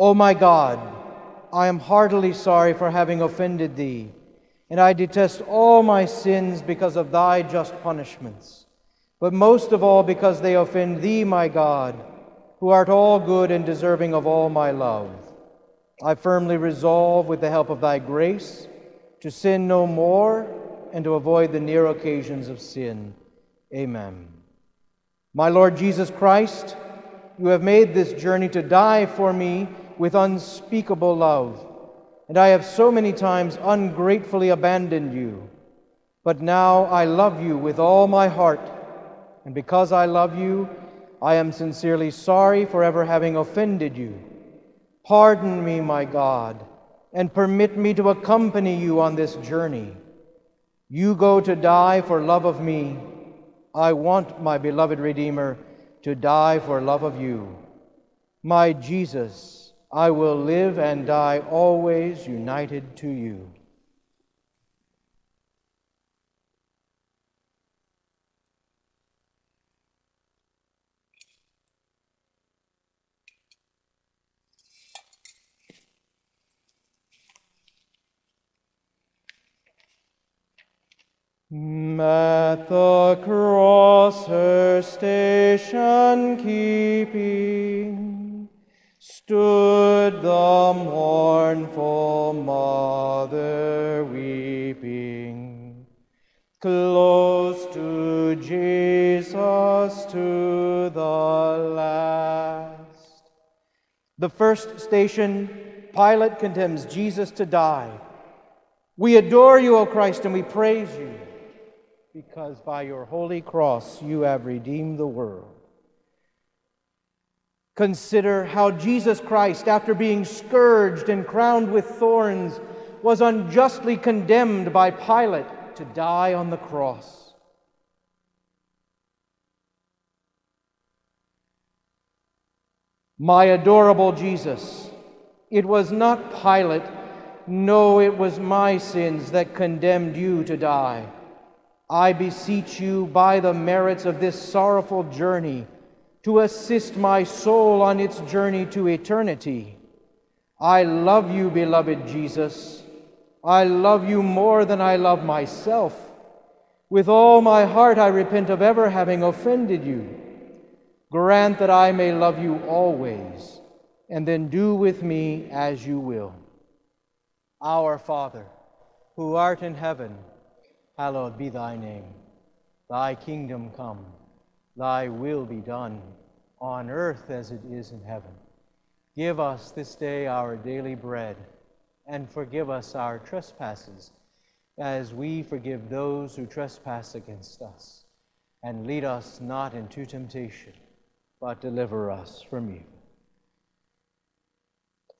O my God, I am heartily sorry for having offended thee, and I detest all my sins because of thy just punishments, but most of all because they offend thee, my God, who art all good and deserving of all my love. I firmly resolve, with the help of thy grace, to sin no more and to avoid the near occasions of sin. Amen. My Lord Jesus Christ, you have made this journey to die for me with unspeakable love, and I have so many times ungratefully abandoned you. But now I love you with all my heart, and because I love you, I am sincerely sorry for ever having offended you. Pardon me, my God, and permit me to accompany you on this journey. You go to die for love of me. I want, my beloved Redeemer, to die for love of you. My Jesus, I will live and die always united to you. At the cross her station keeping stood the mournful mother weeping, close to Jesus to the last. The first station, Pilate condemns Jesus to die. We adore you, O Christ, and we praise you, because by your holy cross you have redeemed the world. Consider how Jesus Christ, after being scourged and crowned with thorns, was unjustly condemned by Pilate to die on the cross. My adorable Jesus, it was not Pilate, no, it was my sins that condemned you to die. I beseech you, by the merits of this sorrowful journey, to assist my soul on its journey to eternity. I love you, beloved Jesus. I love you more than I love myself. With all my heart, I repent of ever having offended you. Grant that I may love you always, and then do with me as you will. Our Father, who art in heaven, hallowed be thy name. Thy kingdom come, thy will be done on earth as it is in heaven. Give us this day our daily bread, and forgive us our trespasses, as we forgive those who trespass against us. And lead us not into temptation, but deliver us from evil.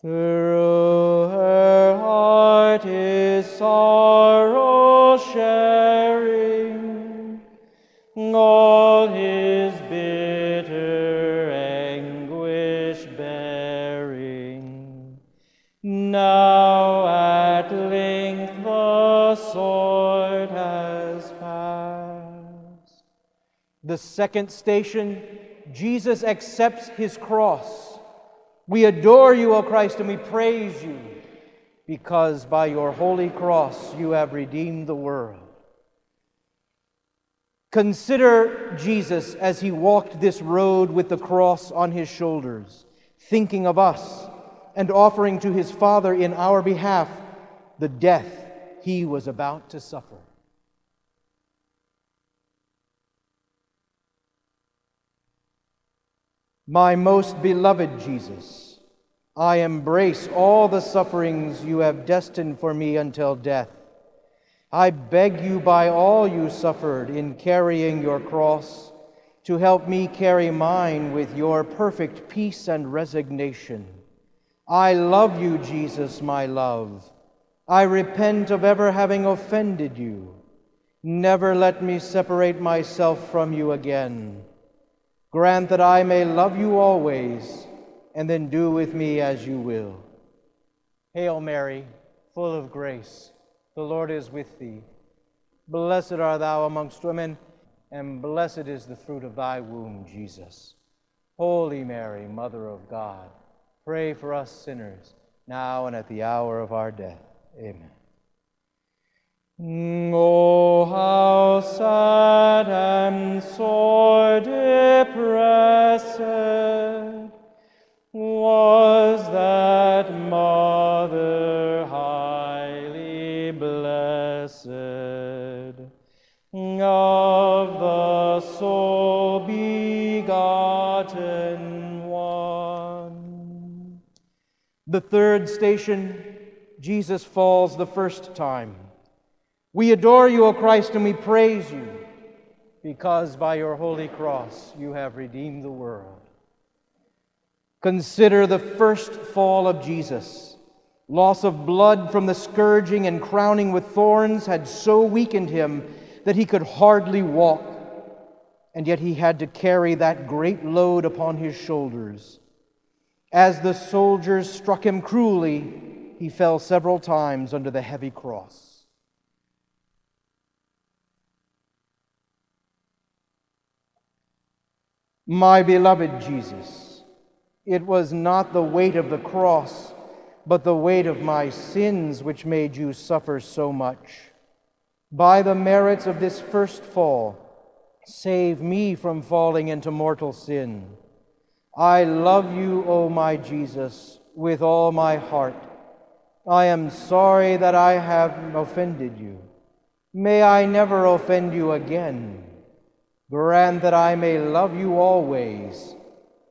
Through her heart is sorrow sharing, Second station, Jesus accepts his cross. We adore you, O Christ, and we praise you because by your holy cross you have redeemed the world. Consider Jesus as he walked this road with the cross on his shoulders, thinking of us and offering to his Father in our behalf the death he was about to suffer. My most beloved Jesus, I embrace all the sufferings you have destined for me until death. I beg you by all you suffered in carrying your cross to help me carry mine with your perfect peace and resignation. I love you, Jesus, my love. I repent of ever having offended you. Never let me separate myself from you again. Grant that I may love you always, and then do with me as you will. Hail Mary, full of grace, the Lord is with thee. Blessed art thou amongst women, and blessed is the fruit of thy womb, Jesus. Holy Mary, Mother of God Pray for us sinners, now and at the hour of our death. Amen. Oh, station, Jesus falls the first time. We adore you, O Christ, and we praise you, because by your holy cross you have redeemed the world. Consider the first fall of Jesus. Loss of blood from the scourging and crowning with thorns had so weakened him that he could hardly walk, and yet he had to carry that great load upon his shoulders. As the soldiers struck him cruelly, he fell several times under the heavy cross. My beloved Jesus, it was not the weight of the cross, but the weight of my sins which made you suffer so much. By the merits of this first fall, save me from falling into mortal sin. I love you, O my Jesus, with all my heart. I am sorry that I have offended you. May I never offend you again. Grant that I may love you always,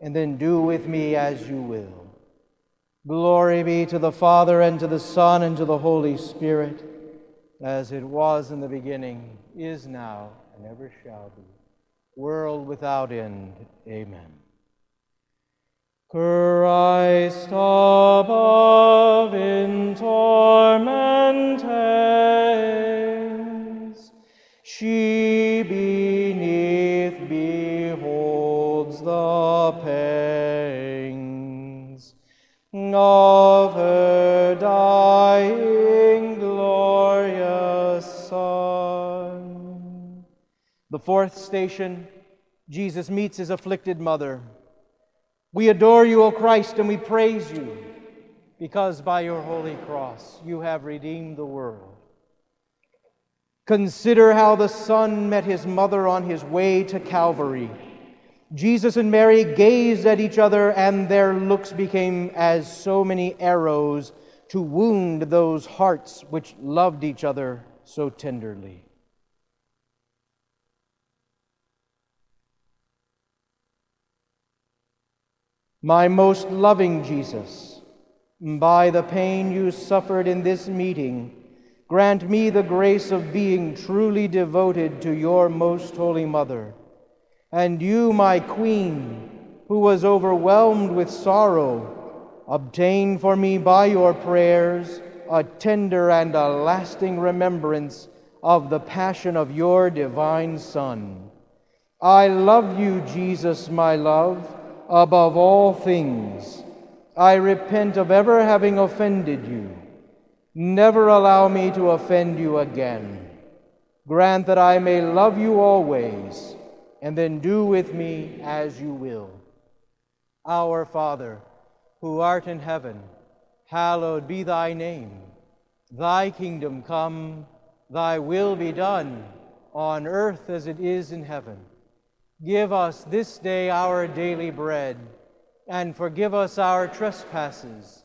and then do with me as you will. Glory be to the Father, and to the Son, and to the Holy Spirit, as it was in the beginning, is now, and ever shall be, world without end. Amen. Christ above in torments, she beneath beholds the pangs of her dying glorious Son. The fourth station, Jesus meets his afflicted mother. We adore you, O Christ, and we praise you, because by your holy cross you have redeemed the world. Consider how the Son met his mother on his way to Calvary. Jesus and Mary gazed at each other, and their looks became as so many arrows to wound those hearts which loved each other so tenderly. My most loving Jesus, by the pain you suffered in this meeting, grant me the grace of being truly devoted to your most holy mother. And you, my queen, who was overwhelmed with sorrow, obtain for me by your prayers a tender and a lasting remembrance of the passion of your divine Son. I love you, Jesus, my love, above all things. I repent of ever having offended you. Never allow me to offend you again. Grant that I may love you always, and then do with me as you will. Our Father, who art in heaven, hallowed be thy name. Thy kingdom come, thy will be done, on earth as it is in heaven. Give us this day our daily bread, and forgive us our trespasses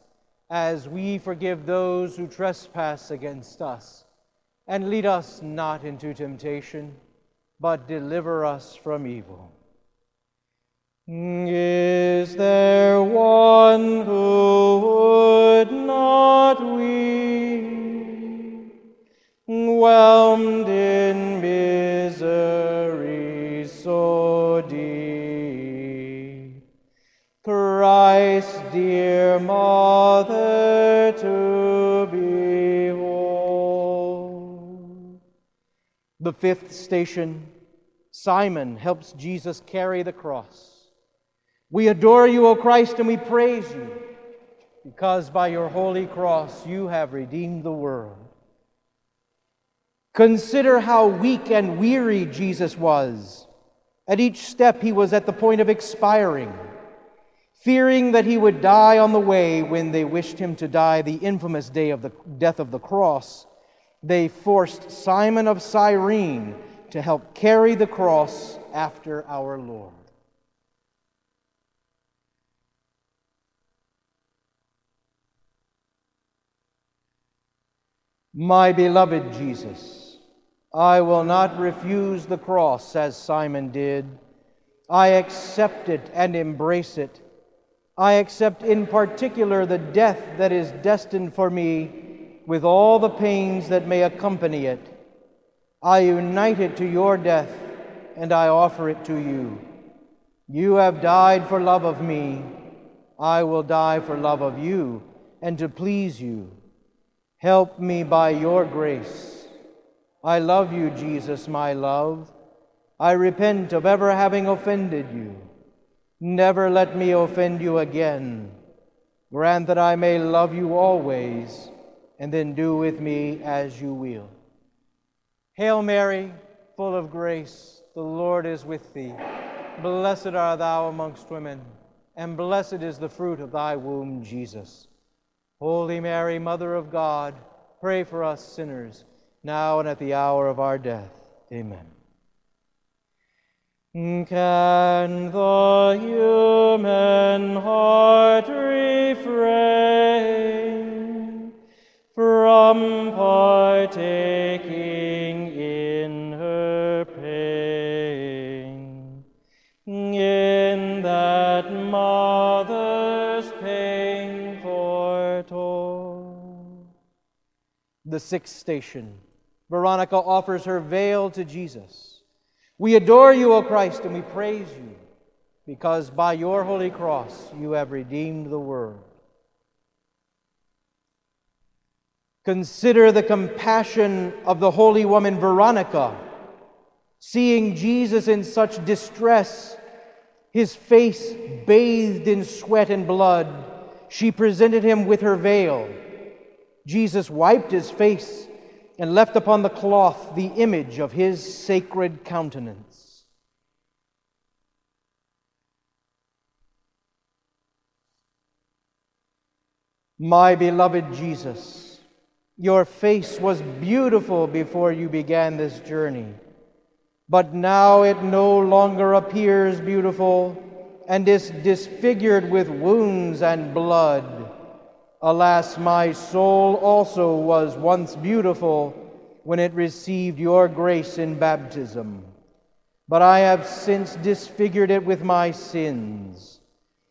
as we forgive those who trespass against us. And lead us not into temptation, but deliver us from evil. Is there one who would not weep, whelmed dear Mother, to behold. The fifth station Simon helps Jesus carry the cross. We adore you, O Christ, and we praise you, because by your holy cross you have redeemed the world. Consider how weak and weary Jesus was. At each step, he was at the point of expiring. Fearing that he would die on the way when they wished him to die the infamous day of the death of the cross, they forced Simon of Cyrene to help carry the cross after our Lord. My beloved Jesus, I will not refuse the cross as Simon did. I accept it and embrace it. I accept in particular the death that is destined for me with all the pains that may accompany it. I unite it to your death and I offer it to you. You have died for love of me. I will die for love of you and to please you. Help me by your grace. I love you, Jesus, my love. I repent of ever having offended you. Never let me offend you again. Grant that I may love you always, and then do with me as you will. Hail Mary, full of grace, the Lord is with thee. Blessed art thou amongst women, and blessed is the fruit of thy womb, Jesus. Holy Mary, Mother of God, pray for us sinners, now and at the hour of our death. Amen. Can the human heart refrain from partaking in her pain? In that mother's pain foretold? the sixth station, Veronica offers her veil to Jesus. We adore you, O Christ, and we praise you, because by your holy cross you have redeemed the world. Consider the compassion of the holy woman Veronica, seeing Jesus in such distress, his face bathed in sweat and blood. She presented him with her veil Jesus wiped his face and left upon the cloth the image of his sacred countenance. My beloved Jesus, your face was beautiful before you began this journey, but now it no longer appears beautiful and is disfigured with wounds and blood. Alas, my soul also was once beautiful when it received your grace in baptism, but I have since disfigured it with my sins.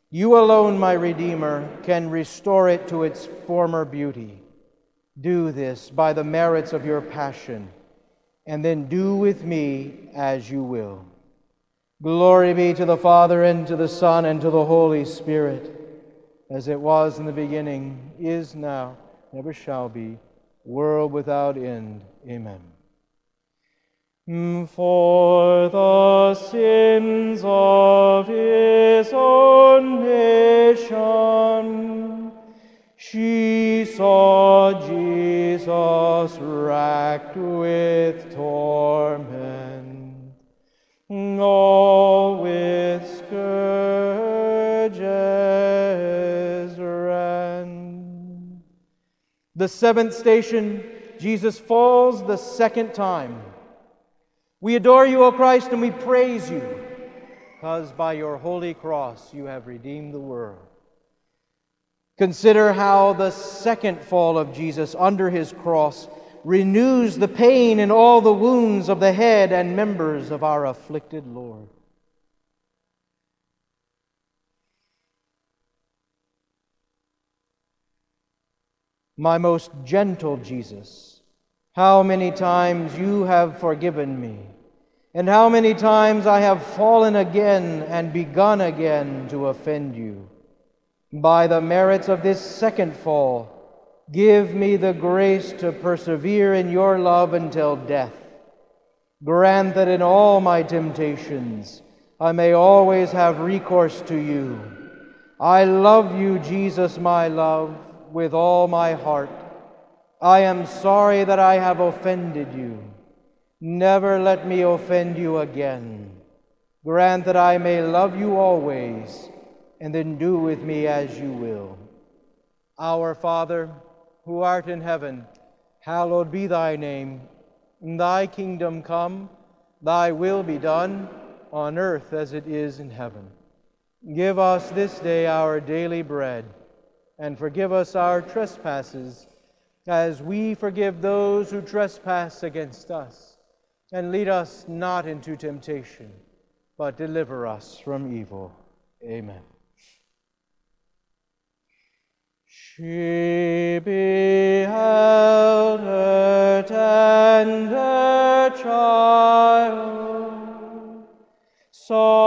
You alone, my Redeemer, can restore it to its former beauty. Do this by the merits of your passion, and then do with me as you will. Glory be to the Father, and to the Son, and to the Holy Spirit as it was in the beginning, is now, never shall be, world without end. Amen. Mm, for the sins of his own nation, she saw Jesus racked with torment, all The seventh station, Jesus falls the second time. We adore you, O Christ, and we praise you, because by your holy cross you have redeemed the world. Consider how the second fall of Jesus under his cross renews the pain and all the wounds of the head and members of our afflicted Lord. My most gentle Jesus, how many times you have forgiven me, and how many times I have fallen again and begun again to offend you. By the merits of this second fall, give me the grace to persevere in your love until death. Grant that in all my temptations I may always have recourse to you. I love you, Jesus, my love with all my heart. I am sorry that I have offended you. Never let me offend you again. Grant that I may love you always, and then do with me as you will. Our Father, who art in heaven, hallowed be thy name. Thy kingdom come, thy will be done, on earth as it is in heaven. Give us this day our daily bread, and forgive us our trespasses, as we forgive those who trespass against us. And lead us not into temptation, but deliver us from evil. Amen. She beheld her tender child, saw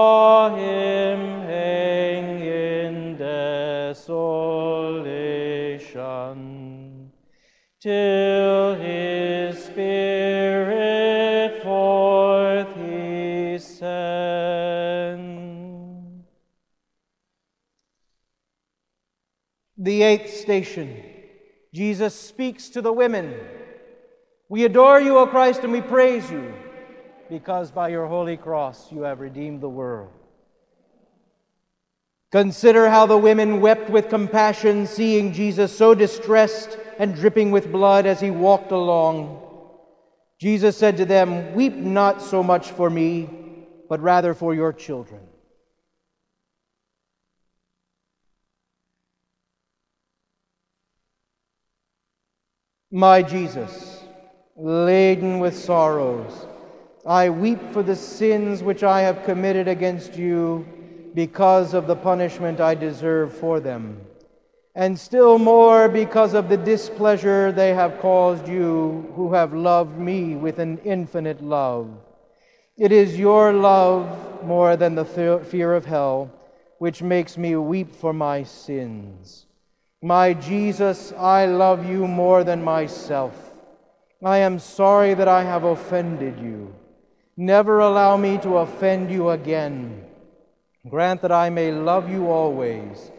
till his spirit forth he sent. The eighth station, Jesus speaks to the women. We adore you, O Christ, and we praise you, because by your holy cross you have redeemed the world. Consider how the women wept with compassion, seeing Jesus so distressed and dripping with blood as he walked along. Jesus said to them, Weep not so much for me, but rather for your children. My Jesus, laden with sorrows, I weep for the sins which I have committed against you because of the punishment I deserve for them, and still more because of the displeasure they have caused you who have loved me with an infinite love. It is your love more than the fear of hell which makes me weep for my sins. My Jesus, I love you more than myself. I am sorry that I have offended you. Never allow me to offend you again. Grant that I may love you always,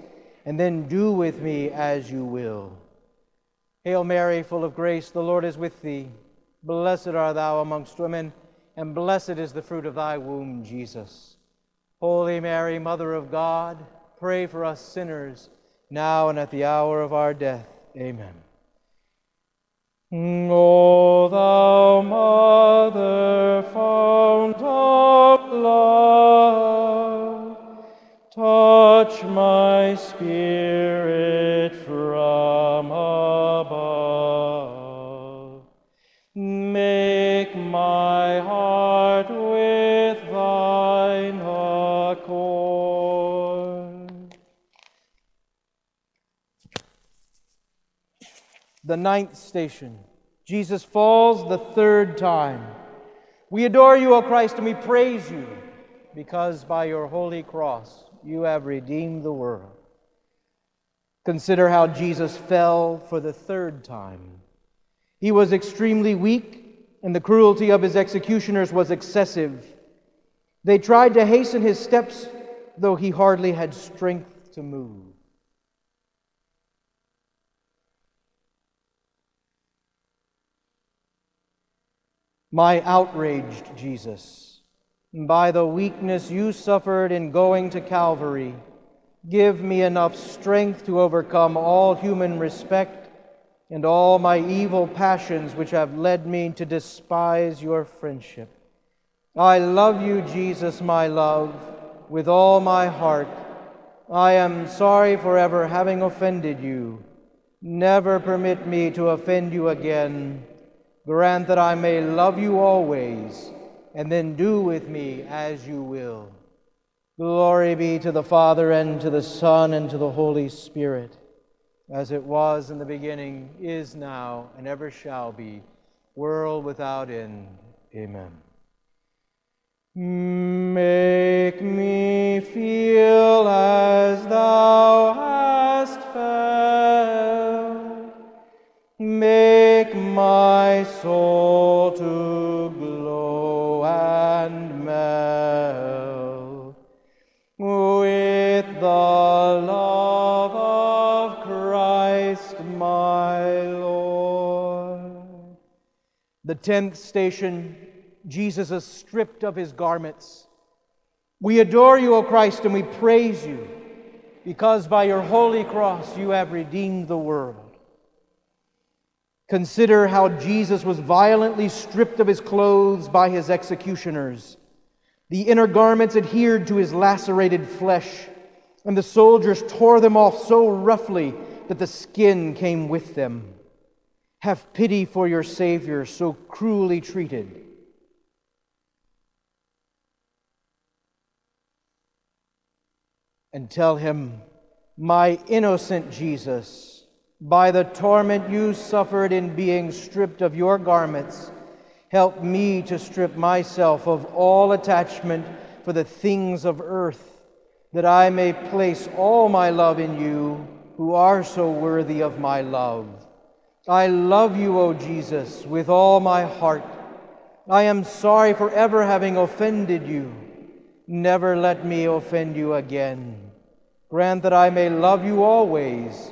and then do with me as you will. Hail Mary, full of grace, the Lord is with thee. Blessed art thou amongst women, and blessed is the fruit of thy womb, Jesus. Holy Mary, Mother of God, pray for us sinners now and at the hour of our death. Amen. Mm, o thou Mother, fount of love, touch my ninth station. Jesus falls the third time. We adore you, O Christ, and we praise you because by your holy cross you have redeemed the world. Consider how Jesus fell for the third time. He was extremely weak, and the cruelty of his executioners was excessive. They tried to hasten his steps, though he hardly had strength to move. My outraged Jesus, by the weakness you suffered in going to Calvary, give me enough strength to overcome all human respect and all my evil passions which have led me to despise your friendship. I love you, Jesus, my love, with all my heart. I am sorry for ever having offended you. Never permit me to offend you again. Grant that I may love you always, and then do with me as you will. Glory be to the Father, and to the Son, and to the Holy Spirit, as it was in the beginning, is now, and ever shall be, world without end. Amen. Make me feel as thou hast felt. Make my soul to glow and melt with the love of Christ my Lord. The tenth station Jesus is stripped of his garments. We adore you, O Christ, and we praise you because by your holy cross you have redeemed the world. Consider how Jesus was violently stripped of his clothes by his executioners. The inner garments adhered to his lacerated flesh, and the soldiers tore them off so roughly that the skin came with them. Have pity for your Savior, so cruelly treated. And tell him, My innocent Jesus, by the torment you suffered in being stripped of your garments, help me to strip myself of all attachment for the things of earth, that I may place all my love in you, who are so worthy of my love. I love you, O Jesus, with all my heart. I am sorry for ever having offended you. Never let me offend you again. Grant that I may love you always,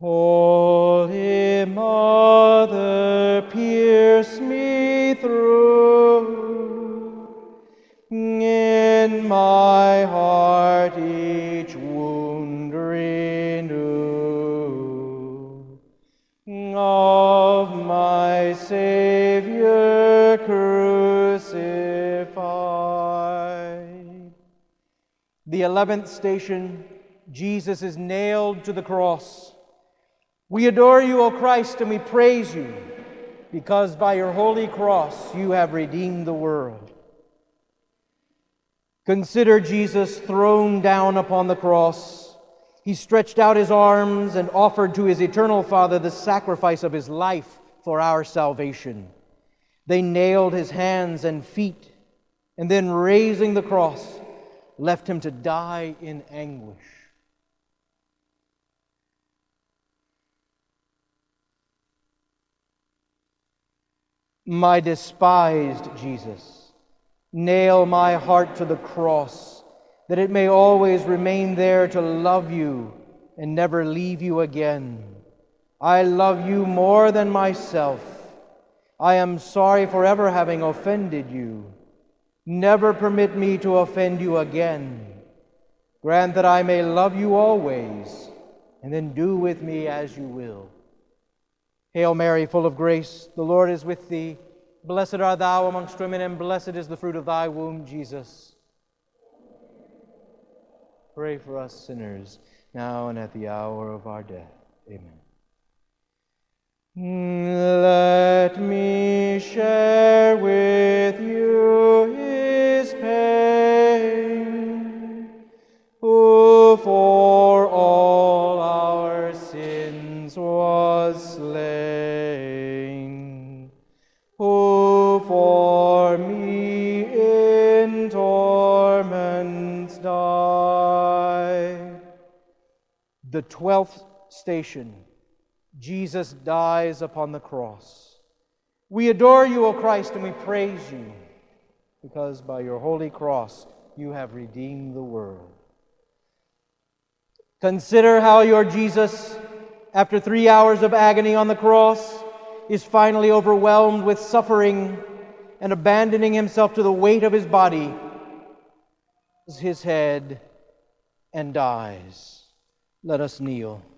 Holy Mother, pierce me through. In my heart each wound renew. Of my Savior crucified. The eleventh station, Jesus is nailed to the cross. We adore you, O Christ, and we praise you, because by your holy cross you have redeemed the world. Consider Jesus thrown down upon the cross. He stretched out his arms and offered to his eternal Father the sacrifice of his life for our salvation. They nailed his hands and feet, and then raising the cross, left him to die in anguish. My despised Jesus, nail my heart to the cross, that it may always remain there to love you and never leave you again. I love you more than myself. I am sorry for ever having offended you. Never permit me to offend you again. Grant that I may love you always, and then do with me as you will. Hail Mary, full of grace, the Lord is with thee. Blessed art thou amongst women, and blessed is the fruit of thy womb, Jesus. Pray for us sinners, now and at the hour of our death. Amen. Let me share with you his pain, who for The twelfth station Jesus dies upon the cross. We adore you, O Christ, and we praise you, because by your holy cross you have redeemed the world. Consider how your Jesus, after three hours of agony on the cross, is finally overwhelmed with suffering and abandoning himself to the weight of his body, his head, and dies. Let us kneel.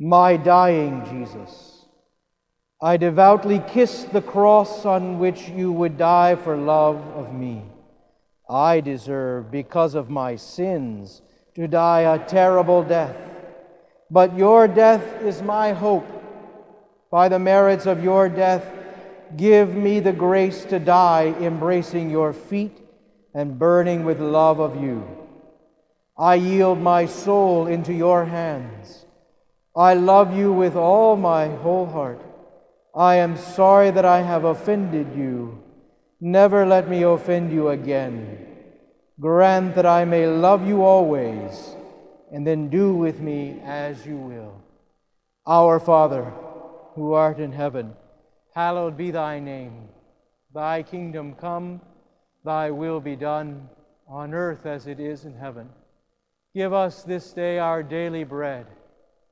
My dying Jesus, I devoutly kiss the cross on which you would die for love of me. I deserve, because of my sins, to die a terrible death. But your death is my hope. By the merits of your death, give me the grace to die embracing your feet and burning with love of you. I yield my soul into your hands. I love you with all my whole heart. I am sorry that I have offended you. Never let me offend you again. Grant that I may love you always, and then do with me as you will. Our Father, who art in heaven, hallowed be thy name. Thy kingdom come, thy will be done, on earth as it is in heaven. Give us this day our daily bread,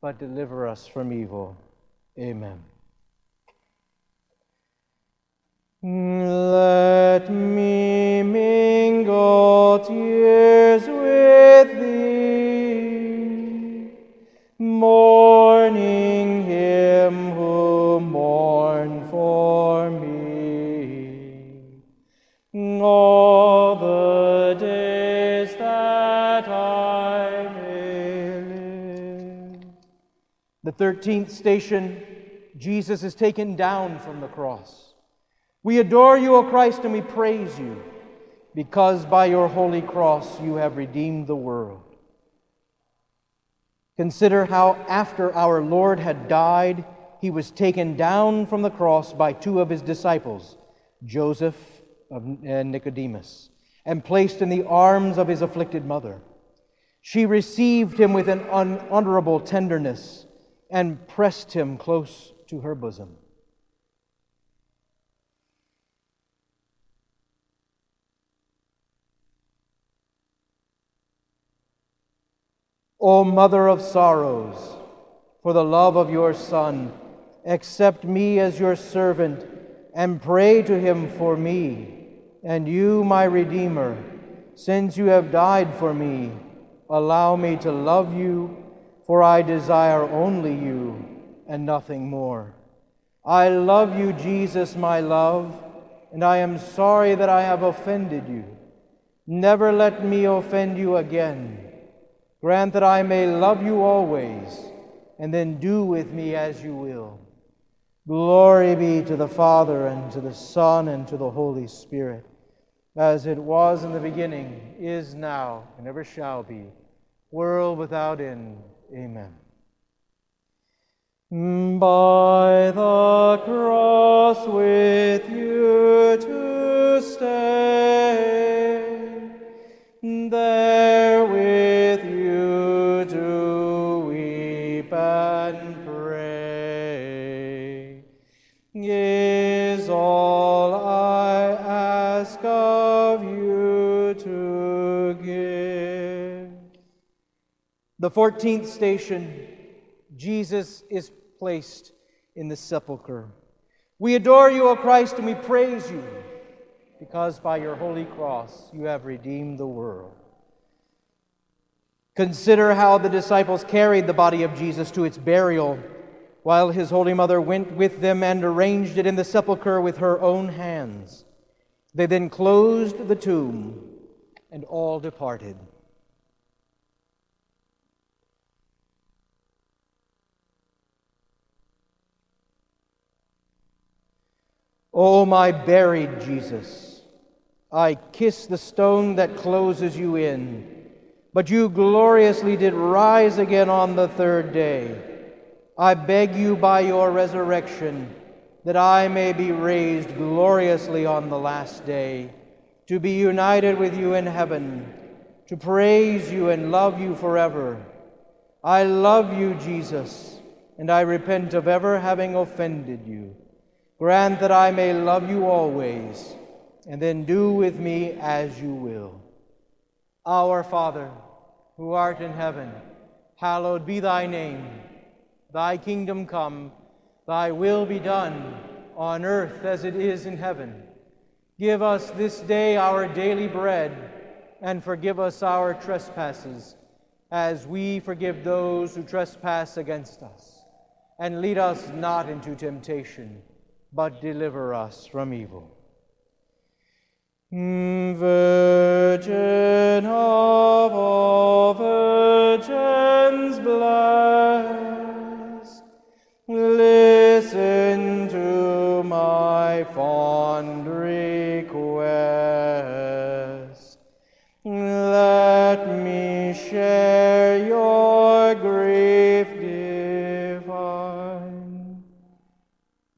but deliver us from evil. Amen. Let me mingle tears with thee, 13th station, Jesus is taken down from the cross. We adore you, O Christ, and we praise you, because by your holy cross you have redeemed the world. Consider how, after our Lord had died, he was taken down from the cross by two of his disciples, Joseph and Nicodemus, and placed in the arms of his afflicted mother. She received him with an unutterable tenderness and pressed him close to her bosom. O Mother of sorrows, for the love of your Son, accept me as your servant and pray to him for me. And you, my Redeemer, since you have died for me, allow me to love you, for I desire only you and nothing more. I love you, Jesus, my love, and I am sorry that I have offended you. Never let me offend you again. Grant that I may love you always, and then do with me as you will. Glory be to the Father, and to the Son, and to the Holy Spirit, as it was in the beginning, is now, and ever shall be, world without end. Amen. By the cross with you to stay, there with you do weep and pray. is all The 14th station, Jesus is placed in the sepulchre. We adore you, O Christ, and we praise you because by your holy cross you have redeemed the world. Consider how the disciples carried the body of Jesus to its burial while his Holy Mother went with them and arranged it in the sepulchre with her own hands. They then closed the tomb, and all departed. O my buried Jesus, I kiss the stone that closes you in, but you gloriously did rise again on the third day. I beg you by your resurrection that I may be raised gloriously on the last day, to be united with you in heaven, to praise you and love you forever. I love you, Jesus, and I repent of ever having offended you. Grant that I may love you always, and then do with me as you will. Our Father, who art in heaven, hallowed be thy name. Thy kingdom come, thy will be done, on earth as it is in heaven. Give us this day our daily bread, and forgive us our trespasses, as we forgive those who trespass against us. And lead us not into temptation but deliver us from evil. Mm, Virgin of all virgins blessed, listen to my fond request. Let me share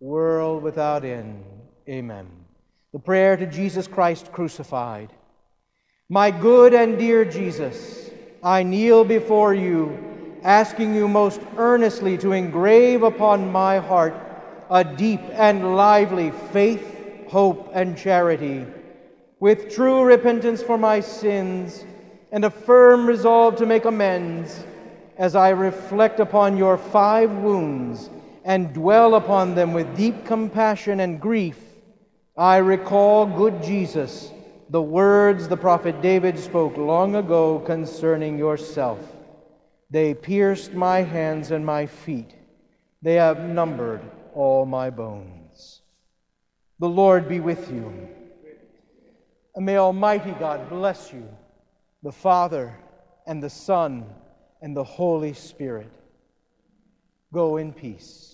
world without end. Amen. The prayer to Jesus Christ crucified. My good and dear Jesus, I kneel before you, asking you most earnestly to engrave upon my heart a deep and lively faith, hope, and charity, with true repentance for my sins and a firm resolve to make amends as I reflect upon your five wounds and dwell upon them with deep compassion and grief. I recall, good Jesus, the words the prophet David spoke long ago concerning yourself. They pierced my hands and my feet. They have numbered all my bones. The Lord be with you. And may Almighty God bless you, the Father and the Son and the Holy Spirit. Go in peace.